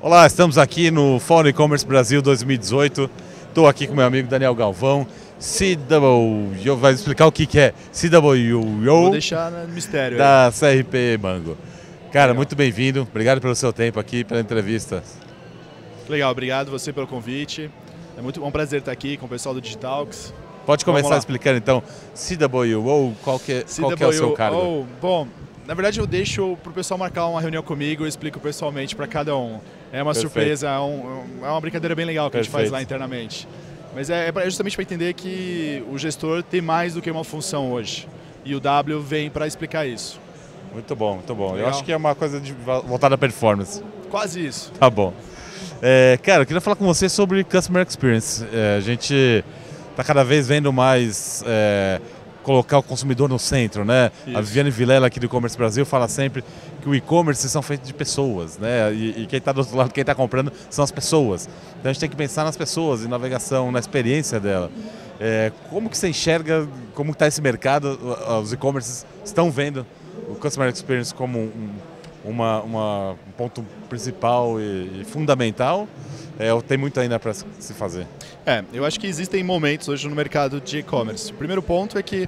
Olá, estamos aqui no Fórum E-Commerce Brasil 2018. Estou aqui com meu amigo Daniel Galvão, CW, vai explicar o que, que é CW. Vou deixar no mistério. Da aí. CRP Mango. Cara, Legal. muito bem-vindo. Obrigado pelo seu tempo aqui, pela entrevista. Legal, obrigado você pelo convite. É muito um prazer estar aqui com o pessoal do Digitalks. Pode começar explicando então CWO, qual que, é, qual que é o seu cargo? Bom, na verdade eu deixo para o pessoal marcar uma reunião comigo e explico pessoalmente para cada um. É uma Perfeito. surpresa, é, um, é, uma brincadeira bem legal que Perfeito. a gente faz lá internamente. Mas é, é justamente para entender que o gestor tem mais do que uma função hoje. E o W vem para explicar isso. Muito bom, muito bom. Legal. Eu acho que é uma coisa de, voltada à performance. Quase isso. Tá bom. É, cara, eu queria falar com você sobre Customer Experience. É, a gente está cada vez vendo mais é, colocar o consumidor no centro, né? Isso. A Viviane Vilela aqui do E-Commerce Brasil fala sempre que o e-commerce são feitos de pessoas, né? E, e quem está do outro lado, quem está comprando, são as pessoas. Então a gente tem que pensar nas pessoas, em navegação, na experiência dela. É, como que você enxerga, como está esse mercado, os e-commerces estão vendo o Customer Experience como um, uma, uma, um ponto principal e, e fundamental? É, tem muito ainda para se fazer. É, eu acho que existem momentos hoje no mercado de e-commerce. O primeiro ponto é que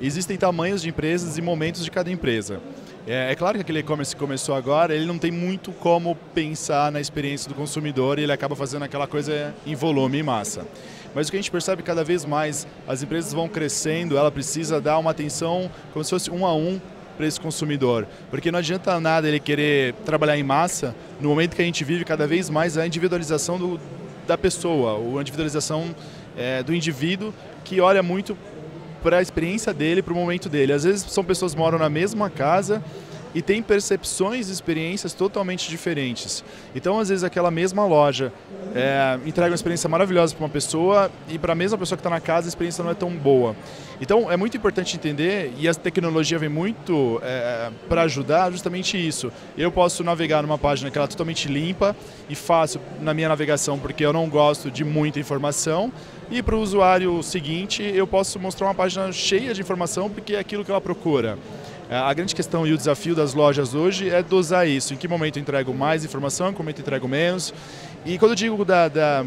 existem tamanhos de empresas e momentos de cada empresa. É, é claro que aquele e-commerce que começou agora, ele não tem muito como pensar na experiência do consumidor e ele acaba fazendo aquela coisa em volume e massa. Mas o que a gente percebe cada vez mais, as empresas vão crescendo, ela precisa dar uma atenção como se fosse um a um para esse consumidor. Porque não adianta nada ele querer trabalhar em massa no momento que a gente vive cada vez mais a individualização do, da pessoa, a individualização é, do indivíduo que olha muito para a experiência dele, para o momento dele. Às vezes são pessoas que moram na mesma casa e têm percepções e experiências totalmente diferentes. Então, às vezes, aquela mesma loja é, entrega uma experiência maravilhosa para uma pessoa e para a mesma pessoa que está na casa a experiência não é tão boa. Então, é muito importante entender, e a tecnologia vem muito é, para ajudar justamente isso. Eu posso navegar numa página que ela é totalmente limpa e fácil na minha navegação, porque eu não gosto de muita informação, e para o usuário seguinte, eu posso mostrar uma página cheia de informação, porque é aquilo que ela procura. É, a grande questão e o desafio das lojas hoje é dosar isso. Em que momento entrego mais informação, em que momento entrego menos. E quando eu digo da, da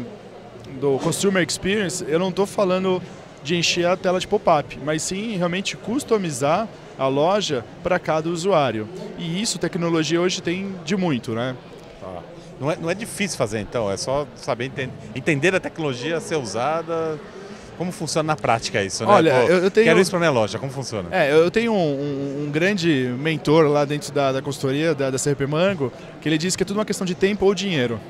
do Consumer Experience, eu não estou falando de encher a tela de pop-up, mas sim realmente customizar a loja para cada usuário. E isso tecnologia hoje tem de muito, né? Tá. Não, é, não é difícil fazer então, é só saber entender, entender a tecnologia ser usada como funciona na prática isso, né? Olha, Pô, eu tenho... Quero isso para minha loja, como funciona? É, eu tenho um, um, um grande mentor lá dentro da, da consultoria, da, da CRP Mango, que ele diz que é tudo uma questão de tempo ou dinheiro,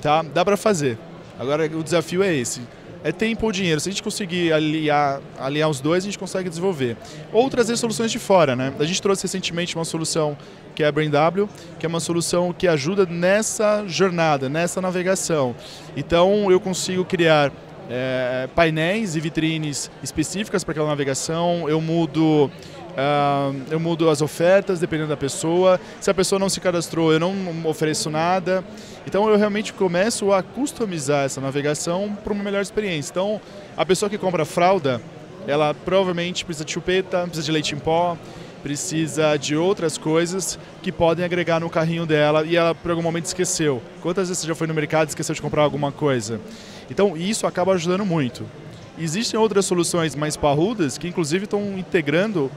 tá? Dá para fazer. Agora, o desafio é esse. É tempo ou dinheiro. Se a gente conseguir aliar, aliar os dois, a gente consegue desenvolver. Ou trazer soluções de fora, né? A gente trouxe recentemente uma solução que é a BrainW, que é uma solução que ajuda nessa jornada, nessa navegação. Então, eu consigo criar é, painéis e vitrines específicas para aquela navegação, eu mudo Uh, eu mudo as ofertas dependendo da pessoa. Se a pessoa não se cadastrou, eu não ofereço nada. Então eu realmente começo a customizar essa navegação para uma melhor experiência. Então a pessoa que compra fralda, ela provavelmente precisa de chupeta, precisa de leite em pó, precisa de outras coisas que podem agregar no carrinho dela e ela por algum momento esqueceu. Quantas vezes você já foi no mercado e esqueceu de comprar alguma coisa? Então isso acaba ajudando muito. Existem outras soluções mais parrudas que inclusive estão integrando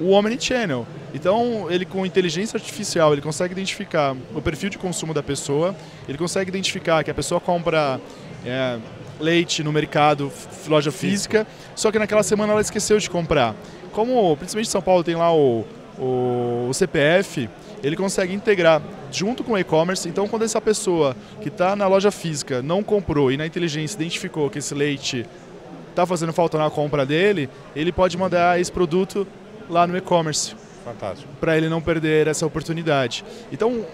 o Omnichannel. Então, ele com inteligência artificial, ele consegue identificar o perfil de consumo da pessoa, ele consegue identificar que a pessoa compra é, leite no mercado, loja física, só que naquela semana ela esqueceu de comprar. Como, principalmente em São Paulo, tem lá o, o, o CPF, ele consegue integrar junto com o e-commerce. Então, quando essa pessoa que está na loja física não comprou e na inteligência identificou que esse leite está fazendo falta na compra dele, ele pode mandar esse produto lá no e-commerce. Fantástico. Para ele não perder essa oportunidade. Então,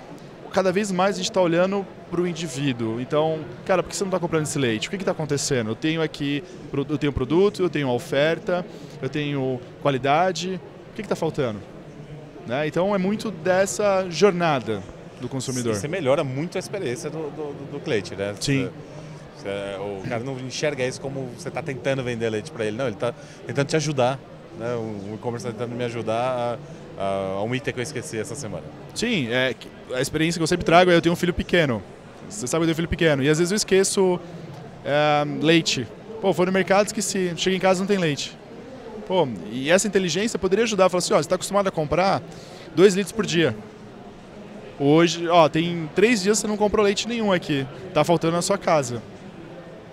cada vez mais a gente está olhando para o indivíduo. Então, cara, por que você não está comprando esse leite? O que está acontecendo? Eu tenho aqui, eu tenho produto, eu tenho oferta, eu tenho qualidade. O que está faltando? Né? Então, é muito dessa jornada do consumidor. Você melhora muito a experiência do, do, do cliente, né? Sim. Você, o cara não enxerga isso como você está tentando vender leite para ele. Não, ele está tentando te ajudar né? Um e-commerce está tentando me ajudar a, a, um item que eu esqueci essa semana. Sim, é, a experiência que eu sempre trago é eu tenho um filho pequeno. Você sabe, eu tenho um filho pequeno. E às vezes eu esqueço é, leite. Pô, foi no mercado, esqueci. Chega em casa não tem leite. Pô, e essa inteligência poderia ajudar. Falar assim, ó, você está acostumado a comprar 2 litros por dia. Hoje, ó, tem três dias que você não comprou leite nenhum aqui. Tá faltando na sua casa.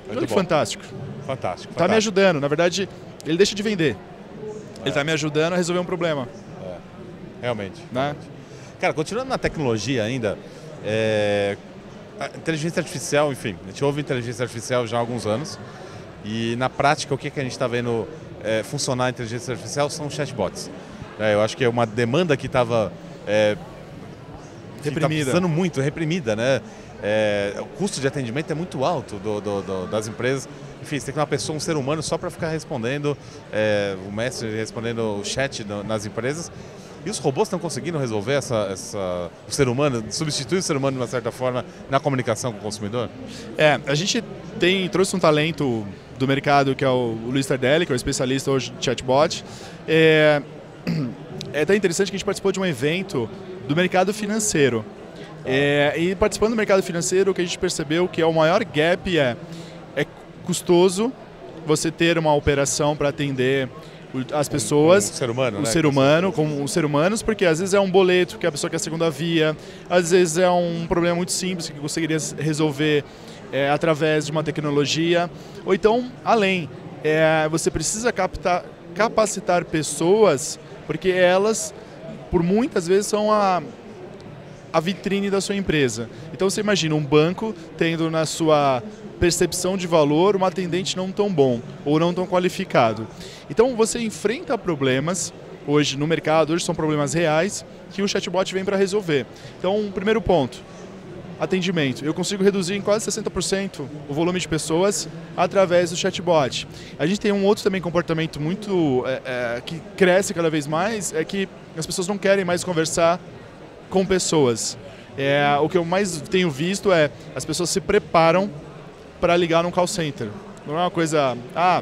Olha que fantástico. Fantástico. Tá me ajudando. Na verdade, ele deixa de vender. É. Ele tá me ajudando a resolver um problema. É. Realmente, né? realmente. Cara, continuando na tecnologia ainda, é... inteligência artificial, enfim, a gente ouve inteligência artificial já há alguns anos. E na prática, o que, que a gente está vendo é, funcionar a inteligência artificial são chatbots. É, eu acho que é uma demanda que estava é, reprimida. Tá muito, reprimida, né? É, o custo de atendimento é muito alto do, do, do, das empresas. Enfim, você tem que uma pessoa, um ser humano, só para ficar respondendo, é, o mestre respondendo o chat nas empresas. E os robôs estão conseguindo resolver essa, essa, o ser humano, substituir o ser humano de uma certa forma na comunicação com o consumidor? É, a gente tem, trouxe um talento do mercado que é o, Luiz Tardelli, que é o especialista hoje de chatbot. É, é até interessante que a gente participou de um evento do mercado financeiro. É, e participando do mercado financeiro, o que a gente percebeu que é o maior gap é, é custoso você ter uma operação para atender as pessoas, um, um ser humano, um né? ser humano, como os ser humanos, porque às vezes é um boleto que a pessoa quer a segunda via, às vezes é um problema muito simples que conseguiria resolver é, através de uma tecnologia, ou então além, é, você precisa captar, capacitar pessoas, porque elas, por muitas vezes, são a a vitrine da sua empresa. Então você imagina um banco tendo na sua percepção de valor um atendente não tão bom ou não tão qualificado. Então você enfrenta problemas hoje no mercado, hoje são problemas reais que o chatbot vem para resolver. Então, primeiro ponto, atendimento. Eu consigo reduzir em quase 60% o volume de pessoas através do chatbot. A gente tem um outro também comportamento muito é, é, que cresce cada vez mais, é que as pessoas não querem mais conversar com pessoas. É, o que eu mais tenho visto é as pessoas se preparam para ligar num call center. Não é uma coisa, ah,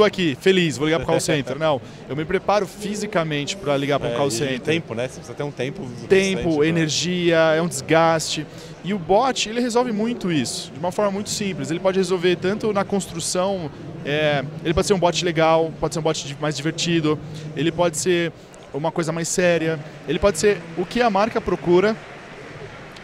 estou aqui, feliz, vou ligar para o call center. Não, eu me preparo fisicamente para ligar para um é, call center. tempo, né? Você precisa ter um tempo. Tempo, energia, é um desgaste. E o bot, ele resolve muito isso, de uma forma muito simples. Ele pode resolver tanto na construção, é, ele pode ser um bot legal, pode ser um bot mais divertido, ele pode ser uma coisa mais séria, ele pode ser o que a marca procura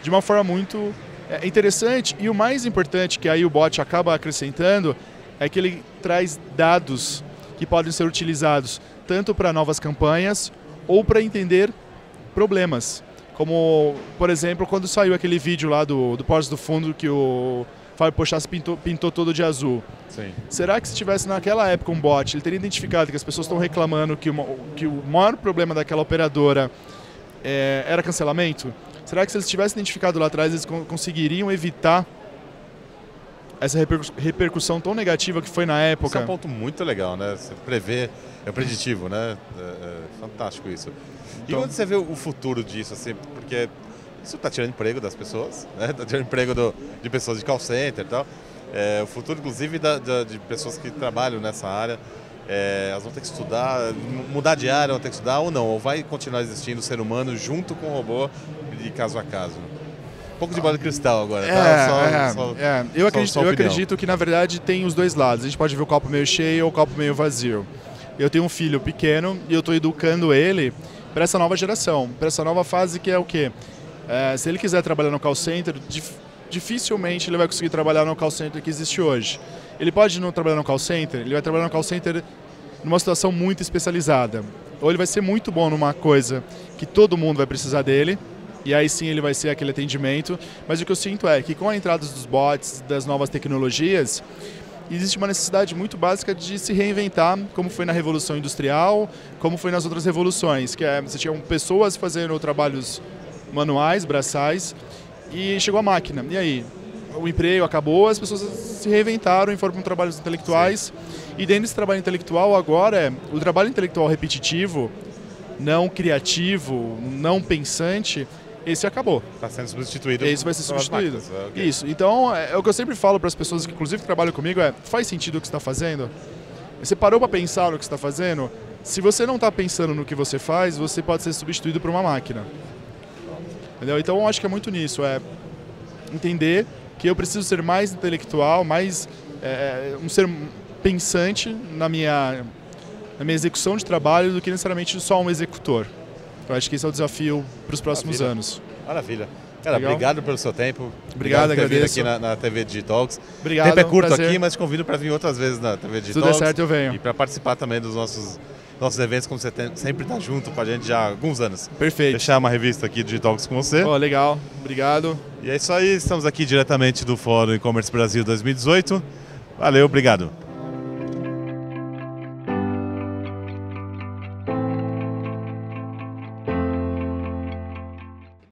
de uma forma muito é interessante e o mais importante que aí o bot acaba acrescentando é que ele traz dados que podem ser utilizados tanto para novas campanhas ou para entender problemas. Como, por exemplo, quando saiu aquele vídeo lá do, do Portos do Fundo que o Fábio Pochas pintou, pintou todo de azul. Sim. Será que se tivesse naquela época um bot, ele teria identificado que as pessoas estão reclamando que, uma, que o maior problema daquela operadora é, era cancelamento? Será que se eles tivessem identificado lá atrás, eles conseguiriam evitar essa repercussão tão negativa que foi na época? Isso é um ponto muito legal, né? Você prevê, é preditivo, né? É, é fantástico isso. Então, e quando você vê o futuro disso, assim, porque isso está tirando emprego das pessoas, né? Está tirando emprego do, de pessoas de call center e tal. É, o futuro, inclusive, da, da, de pessoas que trabalham nessa área. É, elas vão ter que estudar, mudar de área, vão ter que estudar ou não, ou vai continuar existindo o ser humano junto com o robô de caso a caso. Um pouco de bola de cristal agora, tá? é, Só, é, só, é. Eu, acredito, eu acredito que na verdade tem os dois lados. A gente pode ver o copo meio cheio ou o copo meio vazio. Eu tenho um filho pequeno e eu estou educando ele para essa nova geração, para essa nova fase que é o quê? É, se ele quiser trabalhar no call center, dif dificilmente ele vai conseguir trabalhar no call center que existe hoje. Ele pode não trabalhar no call center, ele vai trabalhar no call center numa situação muito especializada. Ou ele vai ser muito bom numa coisa que todo mundo vai precisar dele, e aí sim ele vai ser aquele atendimento. Mas o que eu sinto é que com a entrada dos bots, das novas tecnologias, existe uma necessidade muito básica de se reinventar, como foi na Revolução Industrial, como foi nas outras revoluções, que é, você tinha pessoas fazendo trabalhos manuais, braçais, e chegou a máquina. E aí? O emprego acabou, as pessoas se reinventaram e foram para trabalhos intelectuais. Sim. E dentro desse trabalho intelectual agora, o trabalho intelectual repetitivo, não criativo, não pensante, esse acabou. Está sendo substituído. Esse vai ser substituído. É, okay. Isso. Então, é, é, o que eu sempre falo para as pessoas que, inclusive, trabalham comigo é: faz sentido o que está fazendo? Você parou para pensar no que está fazendo? se você não está pensando no que você faz, você pode ser substituído por uma máquina. Entendeu? Então eu acho que é muito nisso, é entender que eu preciso ser mais intelectual, mais é, um ser pensante na minha, na minha execução de trabalho do que necessariamente só um executor. Eu acho que esse é o desafio para os próximos Maravilha. anos. Maravilha. Cara, Legal. obrigado pelo seu tempo. Obrigado, por ter vindo aqui na, na TV Digitalks. Obrigado, O tempo é curto prazer. aqui, mas te convido para vir outras vezes na TV Se tudo Digitalks. der certo, eu venho. E para participar também dos nossos, nossos eventos, como você tem- sempre está junto com a gente já há alguns anos. Perfeito. Deixar uma revista aqui Digitalks com você. Ó, legal. Obrigado. E é isso aí, estamos aqui diretamente do Fórum E-Commerce Brasil 2018. Valeu, obrigado.